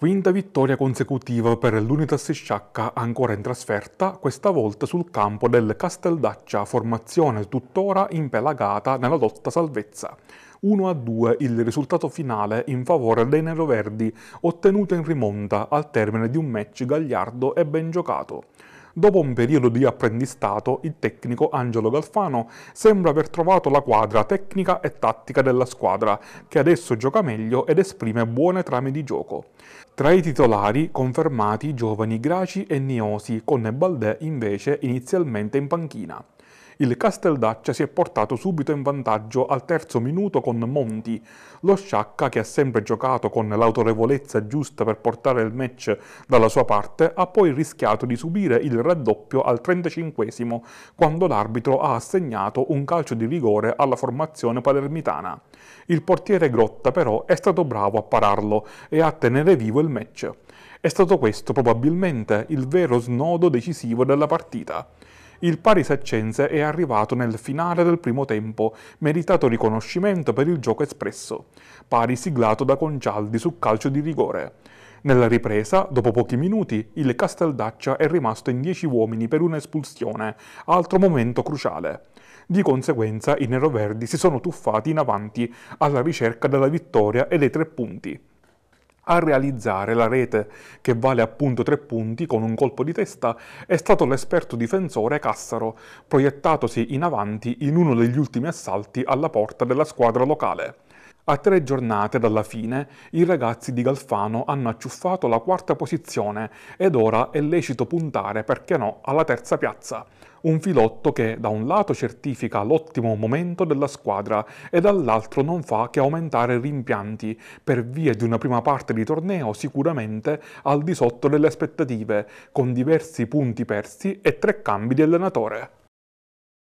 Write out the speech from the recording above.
Quinta vittoria consecutiva per l'Unitas Sciacca ancora in trasferta, questa volta sul campo del Casteldaccia, formazione tuttora impelagata nella lotta salvezza. 1-2 il risultato finale in favore dei neroverdi, ottenuto in rimonta al termine di un match gagliardo e ben giocato. Dopo un periodo di apprendistato, il tecnico Angelo Galfano sembra aver trovato la quadra tecnica e tattica della squadra, che adesso gioca meglio ed esprime buone trame di gioco. Tra i titolari confermati i giovani Graci e Niosi, con Nebaldè invece inizialmente in panchina. Il Casteldaccia si è portato subito in vantaggio al terzo minuto con Monti. Lo Sciacca, che ha sempre giocato con l'autorevolezza giusta per portare il match dalla sua parte, ha poi rischiato di subire il raddoppio al 35 quando l'arbitro ha assegnato un calcio di rigore alla formazione palermitana. Il portiere Grotta però è stato bravo a pararlo e a tenere vivo il match. È stato questo probabilmente il vero snodo decisivo della partita. Il Paris Saccense è arrivato nel finale del primo tempo, meritato riconoscimento per il gioco espresso, pari siglato da Concialdi su calcio di rigore. Nella ripresa, dopo pochi minuti, il Casteldaccia è rimasto in 10 uomini per un'espulsione, altro momento cruciale. Di conseguenza i neroverdi si sono tuffati in avanti alla ricerca della vittoria e dei tre punti a realizzare la rete che vale appunto tre punti con un colpo di testa è stato l'esperto difensore Cassaro, proiettatosi in avanti in uno degli ultimi assalti alla porta della squadra locale. A tre giornate dalla fine, i ragazzi di Galfano hanno acciuffato la quarta posizione ed ora è lecito puntare, perché no, alla terza piazza. Un filotto che da un lato certifica l'ottimo momento della squadra e dall'altro non fa che aumentare rimpianti per via di una prima parte di torneo sicuramente al di sotto delle aspettative, con diversi punti persi e tre cambi di allenatore.